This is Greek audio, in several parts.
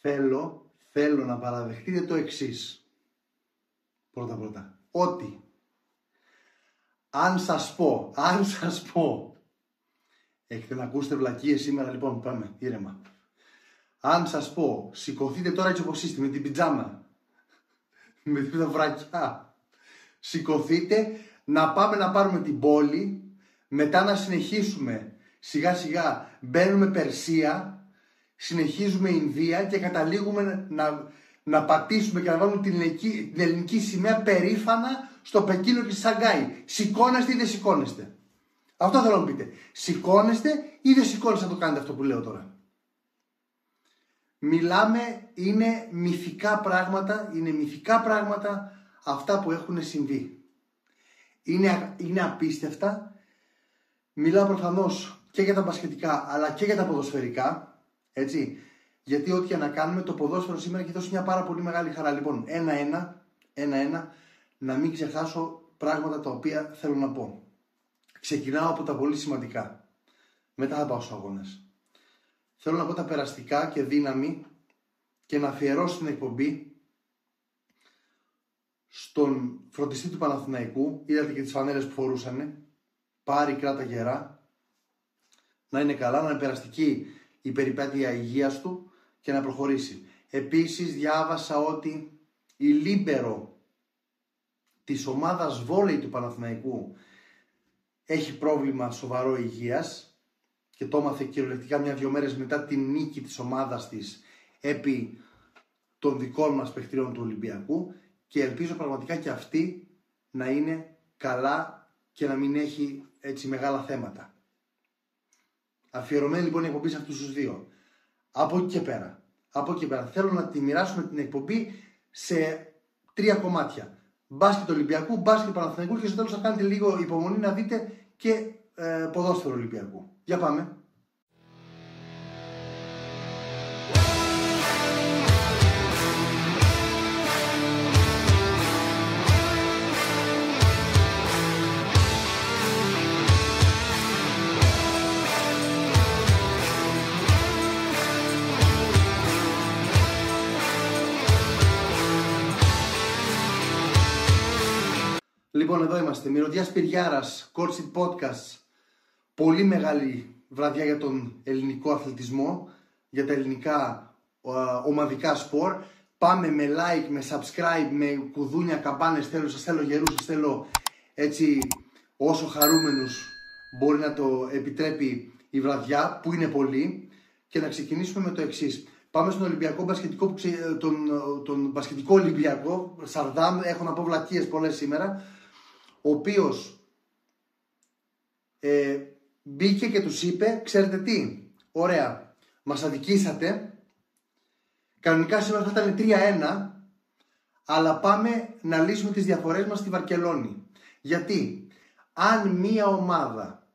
θέλω, θέλω να παραδεχτείτε το εξής. Πρώτα πρώτα. Ότι αν σας πω, αν σας πω, έχετε να ακούσετε βλακίες σήμερα λοιπόν, πάμε, ήρεμα. Αν σας πω, σηκωθείτε τώρα έτσι όπως είστε, με την πιτζάμα, με την βρακιά, σηκωθείτε, να πάμε να πάρουμε την πόλη, μετά να συνεχίσουμε σιγά σιγά, μπαίνουμε Περσία, συνεχίζουμε Ινδία και καταλήγουμε να, να πατήσουμε και να βάλουμε την ελληνική, την ελληνική σημαία περήφανα στο Πεκίνο και στη Σαγκάη. Σηκώνεστε ή δεν σηκώνεστε. Αυτό θέλω να μου πείτε. Σηκώνεστε ή δεν σηκώνεστε να το κάνετε αυτό που λέω τώρα. Μιλάμε, είναι μυθικά πράγματα, είναι μυθικά πράγματα αυτά που έχουν συμβεί. Είναι, είναι απίστευτα. Μιλάω προφανώς και για τα μπασκετικά αλλά και για τα ποδοσφαιρικά. Έτσι. Γιατί ό,τι και να κάνουμε, το ποδόσφαιρο σήμερα έχει δώσει μια πάρα πολύ μεγάλη χαρά. Λοιπόν, ένα-ένα, ένα-ένα, να μην ξεχάσω πράγματα τα οποία θέλω να πω. Ξεκινάω από τα πολύ σημαντικά. Μετά θα πάω στους αγώνες. Θέλω να πω τα περαστικά και δύναμη και να αφιερώσω την εκπομπή στον φροντιστή του Παναθηναϊκού. Είδατε και τις φανέλες που φορούσανε. Πάρη κράτα γερά. Να είναι καλά, να είναι περαστική η περιπέτεια υγείας του και να προχωρήσει. Επίσης διάβασα ότι η λίμπερο της ομάδας βόλεϊ του Παναθηναϊκού έχει πρόβλημα σοβαρό υγείας και το έμαθε κυριολεκτικά μια-δυο μέρες μετά την νίκη της ομάδας της επί των δικών μας παιχτριών του Ολυμπιακού και ελπίζω πραγματικά και αυτή να είναι καλά και να μην έχει έτσι μεγάλα θέματα. Αφιερωμένη λοιπόν η εκπομπή σε αυτούς τους δύο. Από εκεί και πέρα. Από εκεί και πέρα. Θέλω να τη μοιράσουμε την εκπομπή σε τρία κομμάτια μπάσκετ Ολυμπιακού, μπάσκετ Παναθηναϊκού και στο τέλος θα κάνετε λίγο υπομονή να δείτε και ε, ποδόσφαιρο Ολυμπιακού. Για πάμε. Λοιπόν, εδώ είμαστε. Μυρωδιάς Πυριάρας, Courtship Podcast. Πολύ μεγάλη βραδιά για τον ελληνικό αθλητισμό, για τα ελληνικά ομαδικά σπορ. Πάμε με like, με subscribe, με κουδούνια, καμπάνες, θέλω, σας θέλω γερούς, σας θέλω έτσι όσο χαρούμενους μπορεί να το επιτρέπει η βραδιά, που είναι πολύ, και να ξεκινήσουμε με το εξής. Πάμε στον Ολυμπιακό μπασκετικό, τον, τον μπασκετικό Ολυμπιακό, Σαρδάμ, έχω να πω βλακίες πολλές σήμερα, ο οποίος ε, μπήκε και τους είπε, ξέρετε τι, ωραία, μας αδικήσατε, κανονικά σήμερα θα ήταν 3-1, αλλά πάμε να λύσουμε τις διαφορές μας στη Βαρκελόνη. Γιατί, αν μία ομάδα,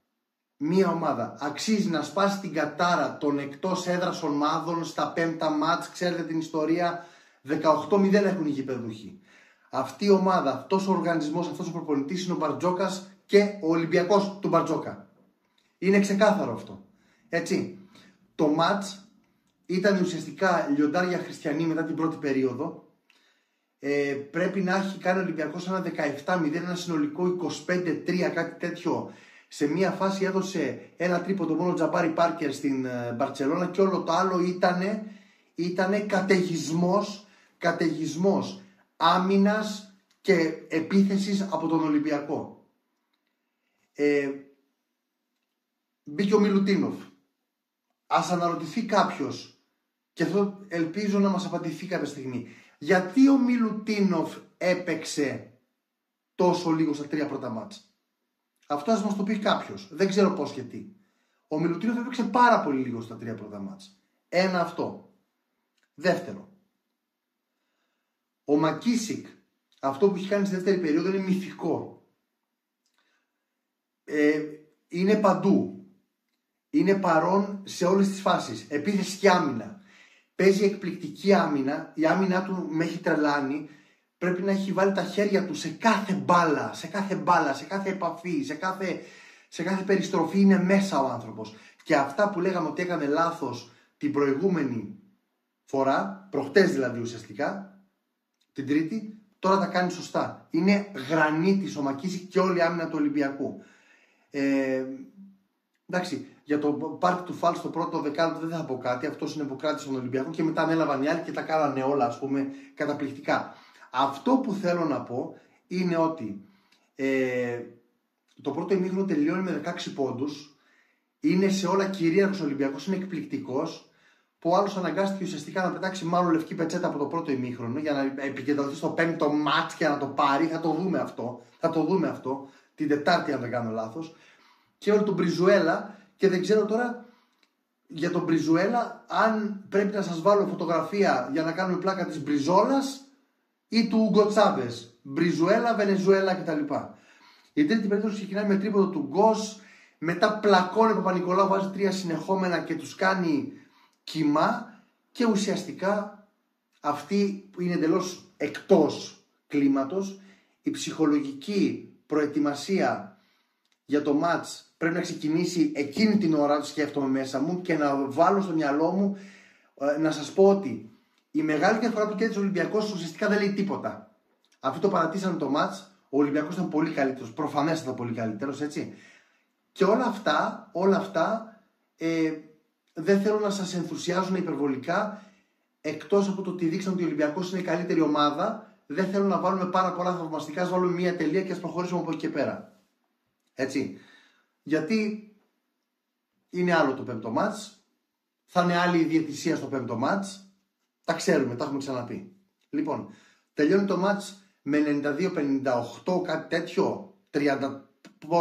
μία ομάδα αξίζει να σπάσει την κατάρα των εκτός έδρας ομάδων στα πέμπτα μάτς, ξέρετε την ιστορία, 18-0 έχουν οι γηπεδούχοι αυτή η ομάδα, αυτός ο οργανισμός, αυτός ο προπονητής είναι ο Μπαρτζόκας και ο Ολυμπιακός του Μπαρτζόκα. Είναι ξεκάθαρο αυτό. Έτσι. Το ματ ήταν ουσιαστικά λιοντάρια χριστιανοί μετά την πρώτη περίοδο. Ε, πρέπει να έχει κάνει ο Ολυμπιακός ένα 17-0, ένα συνολικό 25-3, κάτι τέτοιο. Σε μία φάση έδωσε ένα τρίποντο μόνο Τζαμπάρι Πάρκερ στην ε, Μπαρσελόνα και όλο το άλλο ήταν ήτανε καταιγισμός, καταιγισμός άμυνας και επίθεσης από τον Ολυμπιακό. Ε, μπήκε ο Μιλουτίνοφ. Ας αναρωτηθεί κάποιος και αυτό ελπίζω να μας απαντηθεί κάποια στιγμή. Γιατί ο Μιλουτίνοφ έπαιξε τόσο λίγο στα τρία πρώτα μάτσα. Αυτό ας μας το πει κάποιος. Δεν ξέρω πώς και τι. Ο Μιλουτίνοφ έπαιξε πάρα πολύ λίγο στα τρία πρώτα μάτσα. Ένα αυτό. Δεύτερο. Ο Μακίσικ, αυτό που έχει κάνει στη δεύτερη περίοδο είναι μυθικό. Ε, είναι παντού. Είναι παρόν σε όλες τις φάσεις. Επίθεση και άμυνα. Παίζει εκπληκτική άμυνα. Η άμυνά του με έχει τρελάνει. Πρέπει να έχει βάλει τα χέρια του σε κάθε μπάλα, σε κάθε μπάλα, σε κάθε επαφή, σε κάθε, σε κάθε περιστροφή είναι μέσα ο άνθρωπος. Και αυτά που λέγαμε ότι έκανε λάθος την προηγούμενη φορά, προχτές δηλαδή ουσιαστικά, την Τρίτη, τώρα τα κάνει σωστά. Είναι γρανίτη ο Μακίση και όλη η άμυνα του Ολυμπιακού. Ε, εντάξει, για το πάρτι του Φάλ στο πρώτο δεκάλεπτο δεν θα πω κάτι. Αυτός είναι που κράτησε τον Ολυμπιακό και μετά ανέλαβαν οι άλλοι και τα κάνανε όλα, ας πούμε, καταπληκτικά. Αυτό που θέλω να πω είναι ότι ε, το πρώτο ημίχρονο τελειώνει με 16 πόντους. Είναι σε όλα κυρίαρχος Ολυμπιακός, είναι εκπληκτικός. Που ο άλλος αναγκάστηκε ουσιαστικά να πετάξει μάλλον λευκή πετσέτα από το πρώτο ημίχρονο για να επικεντρωθεί στο πέμπτο μάτς και να το πάρει. Θα το δούμε αυτό. Θα το δούμε αυτό. Την Τετάρτη, αν δεν κάνω λάθος. Και όλο τον Μπριζουέλα. Και δεν ξέρω τώρα για τον Μπριζουέλα αν πρέπει να σας βάλω φωτογραφία για να κάνουμε πλάκα της Μπριζόλας ή του Ούγκο Τσάβες. Μπριζουέλα, Βενεζουέλα κτλ. Η τρίτη περίπτωση ξεκινάει με τρίποδο του Γκος. Μετά πλακώνει ο Παπα-Νικολάου, βάζει τρία συνεχόμενα και τους κάνει κύμα. Και ουσιαστικά αυτή που είναι εντελώς εκτός κλίματος, η ψυχολογική προετοιμασία για το μάτς πρέπει να ξεκινήσει εκείνη την ώρα, σκέφτομαι μέσα μου και να βάλω στο μυαλό μου ε, να σας πω ότι η μεγάλη διαφορά που κέρδισε ο Ολυμπιακός ουσιαστικά δεν λέει τίποτα. Αυτοί το παρατήσαν το μάτς, ο Ολυμπιακός ήταν πολύ καλύτερος, προφανέστατα πολύ καλύτερος, έτσι. Και όλα αυτά, όλα αυτά ε, δεν θέλω να σας ενθουσιάζουν υπερβολικά, εκτός από το ότι δείξαν ότι ο Ολυμπιακός είναι η καλύτερη ομάδα, δεν θέλω να βάλουμε πάρα πολλά θαυμαστικά, ας βάλουμε μία τελεία και ας προχωρήσουμε από εκεί και πέρα. Έτσι. Γιατί είναι άλλο το πέμπτο μάτς, θα είναι άλλη η διαιτησία στο πέμπτο μάτς, τα ξέρουμε, τα έχουμε ξαναπεί. Λοιπόν, τελειώνει το μάτς με 92-58, κάτι τέτοιο, 30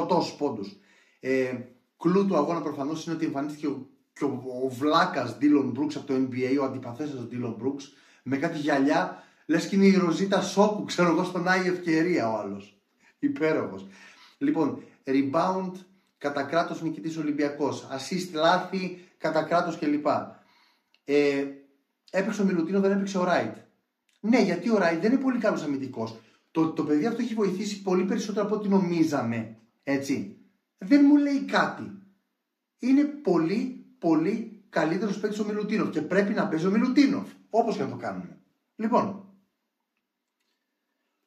τόσους πόντους. Ε, κλου του αγώνα προφανώς είναι ότι εμφανίστηκε ο, και ο, ο βλάκας Dylan Brooks από το NBA, ο αντιπαθέστατος Dylan Brooks, με κάτι γυαλιά, λες και είναι η Ροζίτα Σόκου, ξέρω εγώ, στον Άγιο Ευκαιρία ο άλλος. Υπέροχος. Λοιπόν, rebound κατά κράτος νικητής Ολυμπιακός. Assist λάθη κατά κράτος κλπ. Ε, έπαιξε ο Μιλουτίνο, δεν έπαιξε ο Ράιτ. Ναι, γιατί ο Ράιτ δεν είναι πολύ καλός αμυντικός. Το, το παιδί αυτό έχει βοηθήσει πολύ περισσότερο από ό,τι νομίζαμε. Έτσι. Δεν μου λέει κάτι. Είναι πολύ, πολύ καλύτερος παίκτης ο Μιλουτίνοφ και πρέπει να παίζει ο Μιλουτίνοφ. Όπως και να το κάνουμε. Λοιπόν,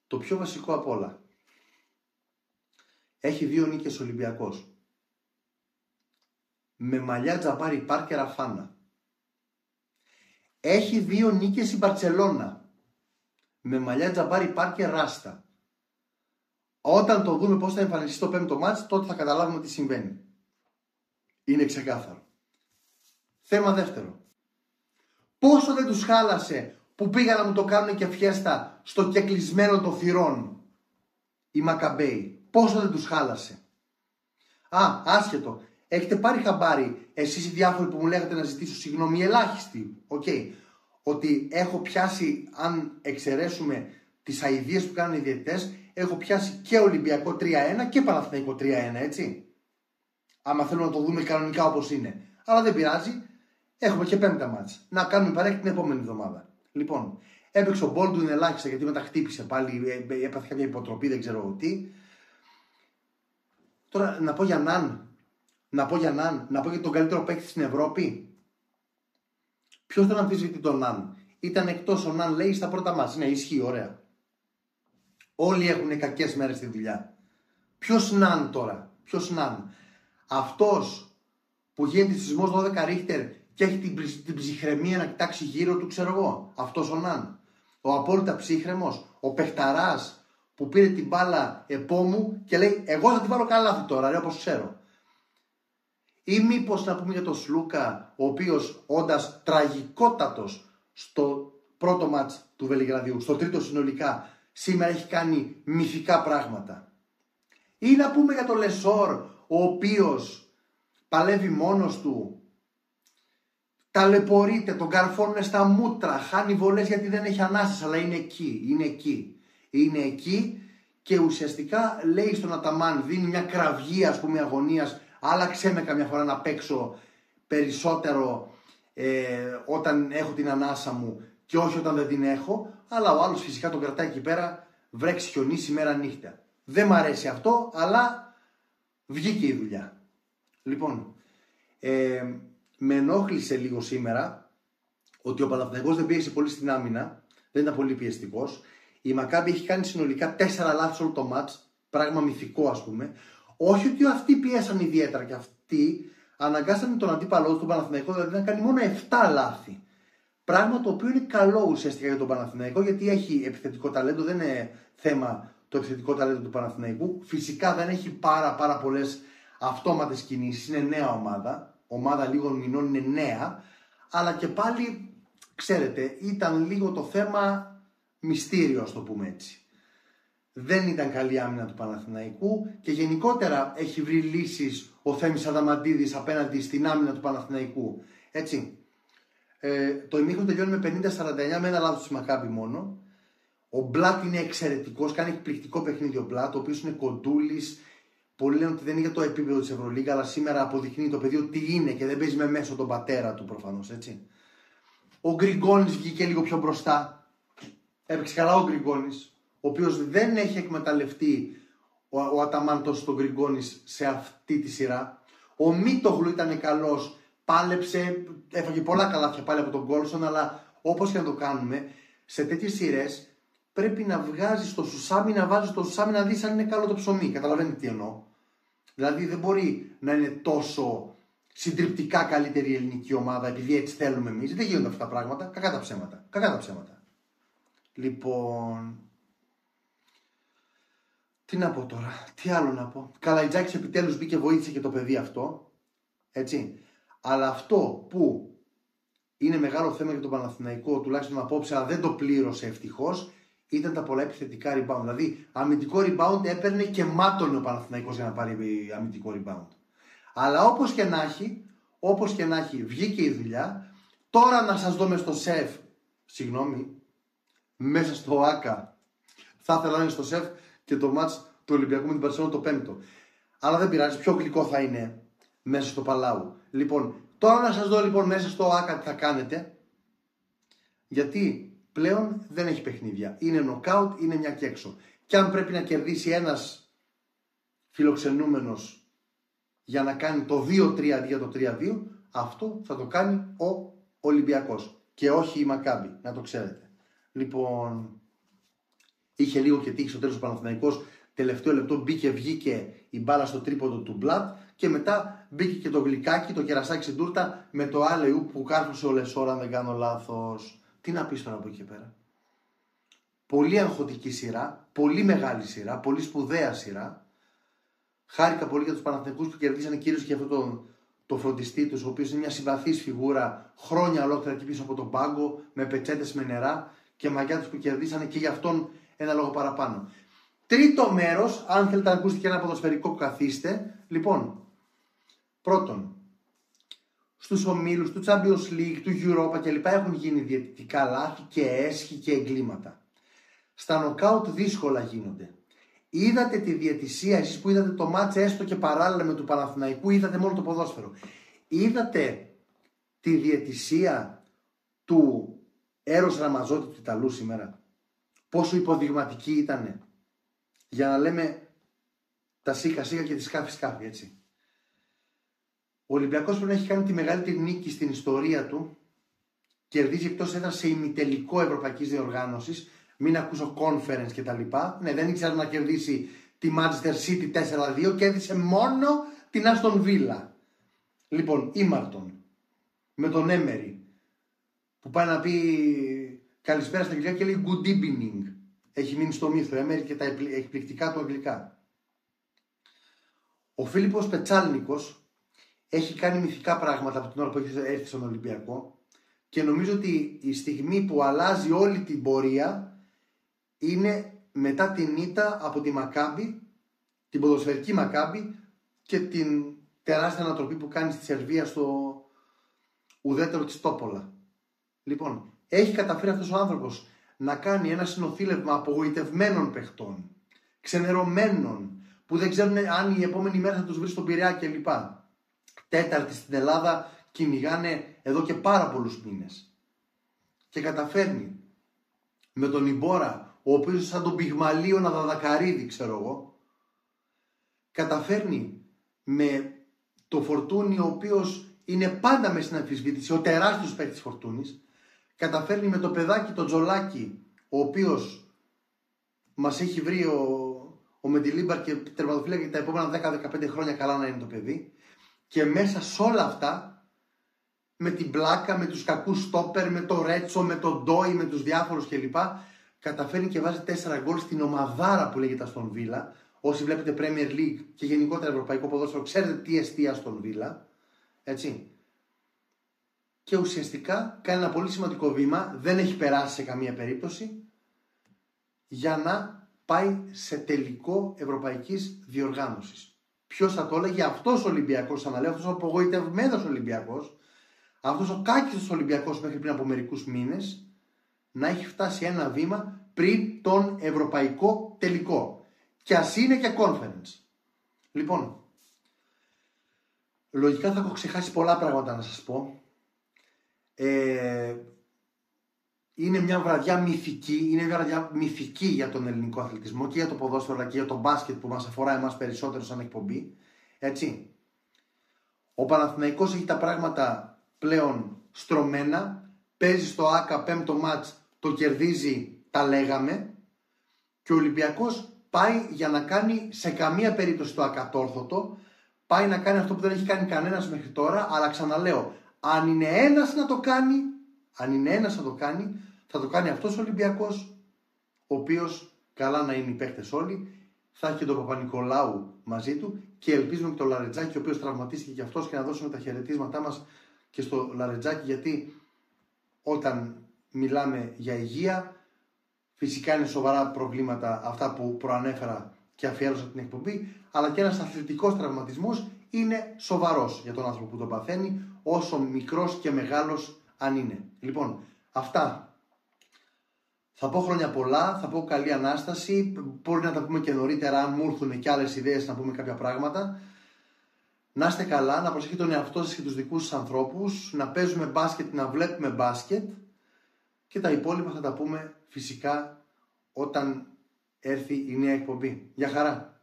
το πιο βασικό απ' όλα. Έχει δύο νίκες Ολυμπιακός με μαλλιά τζαμπάρι Πάρκερ Αφάνα. Έχει δύο νίκες η Μπαρτσελώνα με μαλλιά τζαμπάρι Πάρκερ Ράστα. Όταν το δούμε πώς θα εμφανιστεί στο πέμπτο μάτς, τότε θα καταλάβουμε τι συμβαίνει. Είναι ξεκάθαρο. Θέμα δεύτερο. Πόσο δεν τους χάλασε που πήγαν να μου το κάνουν και φιέστα στο κεκλεισμένο των θυρών οι Μακαμπέοι. Πόσο δεν τους χάλασε. Α, άσχετο. Έχετε πάρει χαμπάρι, εσείς οι διάφοροι που μου λέγατε να ζητήσω συγγνώμη, ελάχιστοι, okay, ότι έχω πιάσει, αν εξαιρέσουμε τις αηδίες που κάνουν οι διαιτητές, έχω πιάσει και Ολυμπιακό 3-1 και Παναθηναϊκό 3-1, έτσι. Άμα θέλουμε να το δούμε κανονικά όπως είναι. Αλλά δεν πειράζει, έχουμε και πέμπτα ματς. Να κάνουμε παρέα την επόμενη εβδομάδα. Λοιπόν, έπαιξε ο Μπόλντουιν ελάχιστα γιατί μετά χτύπησε πάλι, ε, ε, έπαθε κάποια υποτροπή, δεν ξέρω τι. Τώρα να πω για Ναν, να πω για Ναν, να πω για τον καλύτερο παίκτη στην Ευρώπη. Ποιος τον αμφισβητεί τον Ναν; Ήταν εκτός ο Ναν, λέει στα πρώτα ματς. Ναι, ισχύει, ωραία. Όλοι έχουν κακές μέρες στη δουλειά. Ποιος Ναν τώρα, ποιος Ναν; Αυτός που γίνεται σεισμός 12 ρίχτερ και έχει την, την ψυχραιμία να κοιτάξει γύρω του, ξέρω εγώ. Αυτός ο Ναν. Ο απόλυτα ψύχραιμος, ο παιχταράς που πήρε την μπάλα επ' ώμου και λέει: Εγώ θα την βάλω καλά τώρα, ρε, όπως ξέρω. Ή μήπως να πούμε για τον Σλούκα, ο οποίος όντας τραγικότατος στο πρώτο μάτς του Βελιγραδιού, στο τρίτο συνολικά, σήμερα έχει κάνει μυθικά πράγματα. Ή να πούμε για τον Λεσόρ, ο οποίος παλεύει μόνος του, ταλαιπωρείται, τον καρφώνουν στα μούτρα, χάνει βολές γιατί δεν έχει ανάσες, αλλά είναι εκεί, είναι εκεί. Είναι εκεί και ουσιαστικά λέει στον Αταμάν, δίνει μια κραυγή ας πούμε αγωνίας άλλαξε με καμιά φορά να παίξω περισσότερο ε, όταν έχω την ανάσα μου και όχι όταν δεν την έχω, αλλά ο άλλος φυσικά τον κρατάει εκεί πέρα, βρέξει χιονίσει μέρα νύχτα. Δεν μ' αρέσει αυτό, αλλά βγήκε η δουλειά. Λοιπόν, ε, με ενόχλησε λίγο σήμερα ότι ο Παναθηναϊκός δεν πίεσε πολύ στην άμυνα, δεν ήταν πολύ πιεστικός. Η Μακάμπη έχει κάνει συνολικά τέσσερα λάθη όλο το μάτς, πράγμα μυθικό ας πούμε. Όχι ότι αυτοί πίεσαν ιδιαίτερα και αυτοί αναγκάσανε τον αντίπαλό του, τον Παναθηναϊκό, δηλαδή να κάνει μόνο 7 λάθη. Πράγμα το οποίο είναι καλό ουσιαστικά για τον Παναθηναϊκό γιατί έχει επιθετικό ταλέντο, δεν είναι θέμα το επιθετικό ταλέντο του Παναθηναϊκού. Φυσικά δεν έχει πάρα, πάρα πολλές αυτόματες κινήσεις. Είναι νέα ομάδα. Ομάδα λίγων μηνών είναι νέα. Αλλά και πάλι, ξέρετε, ήταν λίγο το θέμα μυστήριο, ας το πούμε έτσι. Δεν ήταν καλή άμυνα του Παναθηναϊκού και γενικότερα έχει βρει λύσεις ο Θέμης Αδαμαντίδης απέναντι στην άμυνα του Παναθηναϊκού. Έτσι. Ε, το ημίχρονο τελειώνει με 50-49 με ένα λάθος της Μακάμπη μόνο. Ο Μπλάτ είναι εξαιρετικός, κάνει εκπληκτικό παιχνίδι ο Μπλάτ, ο οποίος είναι κοντούλης. Πολλοί λένε ότι δεν είναι για το επίπεδο της Ευρωλίγα, αλλά σήμερα αποδεικνύει το παιδί ότι είναι και δεν παίζει με μέσο τον πατέρα του προφανώς, έτσι. Ο Γκριγκόνης βγήκε λίγο πιο μπροστά. Έπαιξε καλά ο Γκριγκόνης, ο οποίος δεν έχει εκμεταλλευτεί ο, ο Αταμάντο τον Γκριγκόνης σε αυτή τη σειρά. Ο Μίτογλου ήταν καλός, πάλεψε, έφαγε πολλά καλάθια πάλι από τον Κόλσον, αλλά όπως και να το κάνουμε, σε τέτοιες σειρές πρέπει να βγάζεις το σουσάμι, να βάζεις το σουσάμι να δεις αν είναι καλό το ψωμί. Καταλαβαίνετε τι εννοώ. Δηλαδή δεν μπορεί να είναι τόσο συντριπτικά καλύτερη η ελληνική ομάδα επειδή έτσι θέλουμε εμείς. Δεν γίνονται αυτά τα πράγματα. Κακά τα ψέματα. Κακά τα ψέματα. Λοιπόν. Τι να πω τώρα, τι άλλο να πω. Καλαϊτζάκης επιτέλους μπήκε βοήθησε και το παιδί αυτό. Έτσι. Αλλά αυτό που είναι μεγάλο θέμα για τον Παναθηναϊκό, τουλάχιστον απόψε, αλλά δεν το πλήρωσε ευτυχώς, ήταν τα πολλά επιθετικά rebound. Δηλαδή, αμυντικό rebound έπαιρνε και μάτωνε ο Παναθηναϊκός για να πάρει αμυντικό rebound. Αλλά όπως και να έχει, όπως και να έχει, βγήκε η δουλειά. Τώρα να σας δω στο σεφ, συγγνώμη, μέσα στο ΆΚΑ. Θα ήθελα να είναι στο σεφ και το μάτς του Ολυμπιακού με την Παρσελόνα το πέμπτο. Αλλά δεν πειράζει, πιο γλυκό θα είναι μέσα στο Παλάου. Λοιπόν, τώρα να σας δω λοιπόν μέσα στο ΆΚΑ τι θα κάνετε. Γιατί πλέον δεν έχει παιχνίδια. Είναι νοκάουτ, είναι μια και έξω. Και αν πρέπει να κερδίσει ένας φιλοξενούμενος για να κάνει το 2-3 αντί για το 3-2, αυτό θα το κάνει ο Ολυμπιακός και όχι η Μακάμπη, να το ξέρετε. Λοιπόν, είχε λίγο και τύχη στο τέλος ο Παναθηναϊκός, τελευταίο λεπτό μπήκε, βγήκε η μπάλα στο τρίποντο του Μπλατ και μετά μπήκε και το γλυκάκι, το κερασάκι στην τούρτα με το άλεου που κάρφωσε ο Λεσόρα, αν δεν κάνω λάθος. Τι να πεις τώρα από εκεί και πέρα. Πολύ αγχωτική σειρά, πολύ μεγάλη σειρά, πολύ σπουδαία σειρά. Χάρηκα πολύ για τους Παναθηναϊκούς που κερδίσανε κυρίως και αυτόν τον το φροντιστή τους, ο οποίος είναι μια συμπαθής φιγούρα χρόνια ολόκληρα εκεί πίσω από τον πάγκο, με πετσέτες με νερά και μαγιά τους που κερδίσανε και γι' αυτόν ένα λόγο παραπάνω. Τρίτο μέρος, αν θέλετε να ακούσετε και ένα ποδοσφαιρικό καθίστε. Λοιπόν, πρώτον, στους ομίλους του Champions League, του Europa κλπ. έχουν γίνει διαιτητικά λάθη και έσχη και εγκλήματα. Στα νοκάουτ δύσκολα γίνονται. Είδατε τη διαιτησία, εσείς που είδατε το μάτς έστω και παράλληλα με του Παναθηναϊκού, είδατε μόνο το ποδόσφαιρο. Είδατε τη διαιτησία του Έρος Ραμαζότη του Ιταλού σήμερα. Πόσο υποδειγματική ήτανε. Για να λέμε τα σίκα σίκα και τη σκάφη σκάφη έτσι. Ο Ολυμπιακός πρέπει να έχει κάνει τη μεγαλύτερη νίκη στην ιστορία του. Κερδίζει εκτός έδρας σε ημιτελικό Ευρωπαϊκής Διοργάνωσης. Μην ακούσω conference κτλ. Ναι, δεν ήξερα να κερδίσει τη Manchester City 4-2. Κέρδισε μόνο την Aston Villa. Λοιπόν, Ήμαρτον. Με τον Έμερι. Που πάει να πει καλησπέρα στα αγγλικά και λέει good evening. Έχει μείνει στο μύθο Έμερι και τα εκπληκτικά του αγγλικά. Ο Φίλιππος Πετσάλνικος έχει κάνει μυθικά πράγματα από την ώρα που έχεις έρθει στον Ολυμπιακό και νομίζω ότι η στιγμή που αλλάζει όλη την πορεία είναι μετά την ήττα από τη Μακάμπη, την ποδοσφαιρική Μακάμπη και την τεράστια ανατροπή που κάνει στη Σερβία στο ουδέτερο της Τόπολα. Λοιπόν, έχει καταφέρει αυτός ο άνθρωπος να κάνει ένα συνοθήλευμα απογοητευμένων παιχτών, ξενερωμένων, που δεν ξέρουν αν η επόμενη μέρα θα τους βρει στον Πειραιά κλπ τέταρτη στην Ελλάδα κυνηγάνε εδώ και πάρα πολλούς μήνες. Και καταφέρνει με τον Ιμπόρα, ο οποίος σαν τον πυγμαλίο να δαδακαρίδει, ξέρω εγώ, καταφέρνει με το Φορτούνι, ο οποίος είναι πάντα μες στην αμφισβήτηση, ο τεράστιος παίκτης Φορτούνης, καταφέρνει με το παιδάκι το τζολάκι, ο οποίος μας έχει βρει ο, ο Μεντιλίμπαρ και τερματοφύλακα και τα επόμενα 10-15 χρόνια καλά να είναι το παιδί. Και μέσα σε όλα αυτά, με την πλάκα, με τους κακούς στόπερ, με το Ρέτσο, με τον Ντόι, με τους διάφορους κλπ. Καταφέρνει και βάζει 4 γκολ στην ομαδάρα που λέγεται Αστον Βίλα. Όσοι βλέπετε Premier League και γενικότερα Ευρωπαϊκό Ποδόσφαιρο, ξέρετε τι εστί Αστον Βίλα. Έτσι. Και ουσιαστικά κάνει ένα πολύ σημαντικό βήμα, δεν έχει περάσει σε καμία περίπτωση, για να πάει σε τελικό ευρωπαϊκής διοργάνωσης. Ποιος θα το έλεγε, αυτός ο Ολυμπιακός, αναλέω, αυτός ο απογοητευμένος Ολυμπιακός, αυτός ο κάκιστος Ολυμπιακός μέχρι πριν από μερικούς μήνες, να έχει φτάσει ένα βήμα πριν τον ευρωπαϊκό τελικό. Και ας είναι και conference. Λοιπόν, λογικά θα έχω ξεχάσει πολλά πράγματα να σας πω. Ε, είναι μια βραδιά μυθική, είναι μια βραδιά μυθική για τον ελληνικό αθλητισμό και για το ποδόσφαιρο αλλά και για το μπάσκετ που μας αφορά εμάς περισσότερο σαν εκπομπή. Έτσι. Ο Παναθηναϊκός έχει τα πράγματα πλέον στρωμένα, παίζει στο ΆΚΑ πέμπτο μάτς, το κερδίζει, τα λέγαμε και ο Ολυμπιακός πάει για να κάνει σε καμία περίπτωση το ακατόρθωτο, πάει να κάνει αυτό που δεν έχει κάνει κανένας μέχρι τώρα, αλλά ξαναλέω, αν είναι ένας να το κάνει, αν είναι ένας να το κάνει, θα το κάνει αυτός ο Ολυμπιακός, ο οποίος καλά να είναι οι παίχτες όλοι, θα έχει και τον Παπα-Νικολάου μαζί του και ελπίζουμε και τον Λαρετζάκη, ο οποίος τραυματίστηκε και αυτός και να δώσουμε τα χαιρετίσματά μας και στο Λαρετζάκη, γιατί όταν μιλάμε για υγεία, φυσικά είναι σοβαρά προβλήματα αυτά που προανέφερα και αφιέρωσα την εκπομπή, αλλά και ένας αθλητικός τραυματισμός είναι σοβαρός για τον άνθρωπο που τον παθαίνει, όσο μικρός και μεγάλος αν είναι. Λοιπόν, αυτά. Θα πω χρόνια πολλά, θα πω καλή ανάσταση. Μπορεί να τα πούμε και νωρίτερα, αν μου έρθουν και άλλες ιδέες να πούμε κάποια πράγματα. Να είστε καλά, να προσέχετε τον εαυτό σας και τους δικούς σας ανθρώπους, να παίζουμε μπάσκετ, να βλέπουμε μπάσκετ και τα υπόλοιπα θα τα πούμε φυσικά όταν έρθει η νέα εκπομπή. Γεια χαρά!